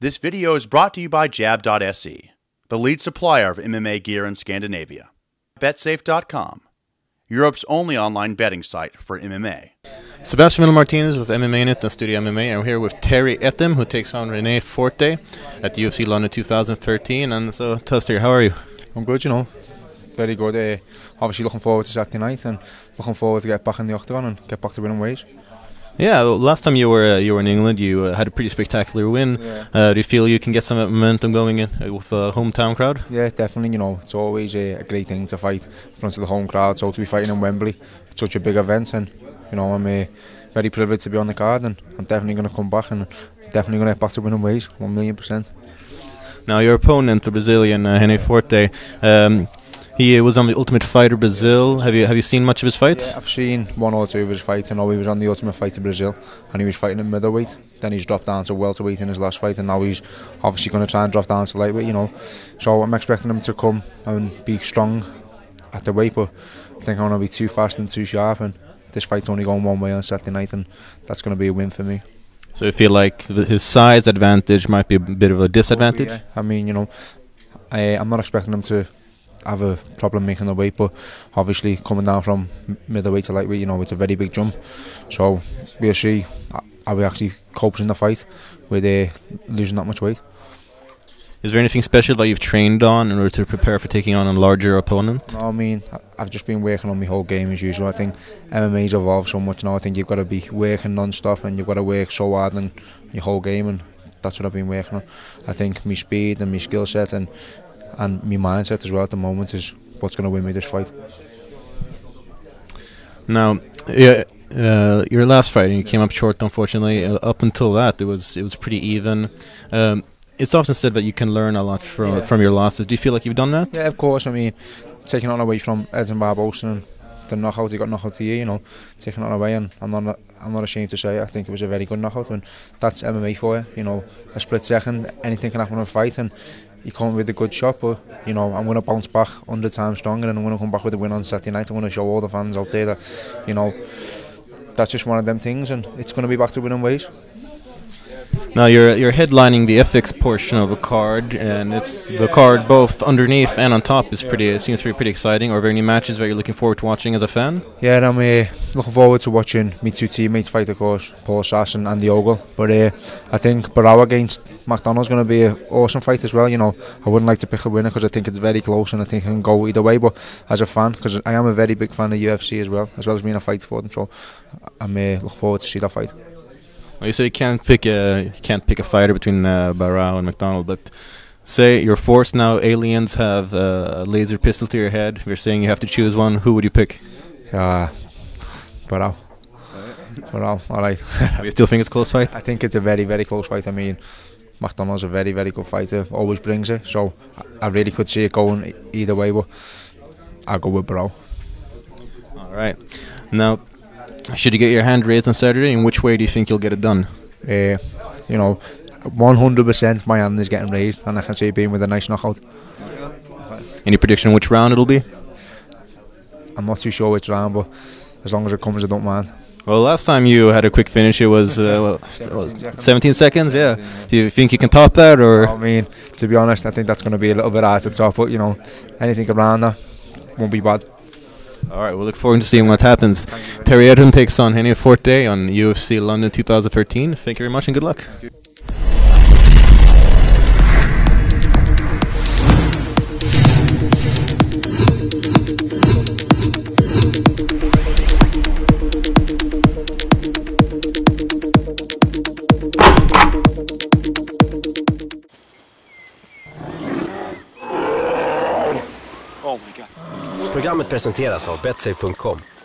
This video is brought to you by Jab.se, the lead supplier of MMA gear in Scandinavia. BetSafe.com, Europe's only online betting site for MMA. Sebastian Miller Martinez with MMAnytt and Studio MMA, and we're here with Terry Etim, who takes on Renee Forte at the UFC London 2013. And so, Tuster, how are you? I'm good, you know. Very good. Uh, obviously, looking forward to Saturday night and looking forward to get back in the octagon and get back to winning ways. Yeah, well, last time you were uh, you were in England, you uh, had a pretty spectacular win. Yeah. Uh, do you feel you can get some momentum going in uh, with a hometown crowd? Yeah, definitely. You know, it's always a, great thing to fight in front of the home crowd. So to be fighting in Wembley, it's such a big event, and you know, I'm uh, very privileged to be on the card, and I'm definitely going to come back and definitely going to get back to winning ways, one million percent. Now, your opponent, the Brazilian uh, Renee Forte, um, he was on the Ultimate Fighter Brazil. Have you have you seen much of his fights? Yeah, I've seen one or two of his fights. I know he was on the Ultimate Fighter Brazil, and he was fighting at middleweight. Then he's dropped down to welterweight in his last fight, and now he's obviously going to try and drop down to lightweight. You know, so I'm expecting him to come and be strong at the weight, but I think I'm going to be too fast and too sharp, and this fight's only going one way on Saturday night, and that's going to be a win for me. So you feel like his size advantage might be a bit of a disadvantage? Oh, yeah, I mean, you know, I, I'm not expecting him to have a problem making the weight, but obviously coming down from middleweight to lightweight, you know, it's a very big jump. So we'll see how he actually copes in the fight with uh, losing that much weight. Is there anything special that you've trained on in order to prepare for taking on a larger opponent? No, I mean, I've just been working on my whole game as usual. I think MMA's evolved so much now. I think you've got to be working non-stop and you've got to work so hard on your whole game, and that's what I've been working on. I think my speed and my skill set and and my mindset as well at the moment is what's going to win me this fight. Now, yeah, uh, your last fight, and you came up short, unfortunately. Uh, up until that, it was it was pretty even. Um, it's often said that you can learn a lot from Yeah. from your losses. Do you feel like you've done that? Yeah, of course. I mean, taking on away from Edson Barbosa and the knockout, he got knocked out the year, you know, taking on away, and I'm not, I'm not ashamed to say, I think it was a very good knockout, and that's MMA for you, you know, a split second, anything can happen in a fight, and you come with a good shot, but, you know, I'm going to bounce back 100 times stronger, and I'm going to come back with a win on Saturday night, I'm going to show all the fans out there that, you know, that's just one of them things, and it's going to be back to winning ways. Now you're you're headlining the FX portion of a card, and it's the card both underneath and on top is pretty. It seems to be pretty exciting. Are there any matches that you're looking forward to watching as a fan? Yeah, I'm uh, looking forward to watching my two teammates fight, of course, Paul Sass and Andy Ogle. But uh, I think Barao against McDonald's going to be an awesome fight as well. You know, I wouldn't like to pick a winner because I think it's very close and I think it can go either way. But as a fan, because I am a very big fan of UFC as well, as well as being a fight for them, so I may look forward to see that fight. Well, you say you can't pick a you can't pick a fighter between uh, Barao and McDonald, but say you're forced now. Aliens have uh, a laser pistol to your head. You're saying you have to choose one. Who would you pick? Uh, Barao. Barao, all right. you still think it's a close fight? I think it's a very, very close fight. I mean, McDonald's a very, very good fighter, always brings it. So I really could see it going either way, but I'll go with Barao. All right. Now, should you get your hand raised on Saturday? In which way do you think you'll get it done? Uh, you know, 100% my hand is getting raised, and I can see it being with a nice knockout. Any prediction which round it'll be? I'm not too sure which round, but as long as it comes, I don't mind. Well, last time you had a quick finish, it was, uh, what was it, 17 seconds. Yeah. Do you think you can top that, or I mean, to be honest, I think that's going to be a little bit hard to top, but you know, anything around that won't be bad. All right, we'll look forward to seeing what happens. Terry Etim takes on Renee Forte on UFC London 2013. Thank you very much and good luck. Presenteras av Betsafe.com.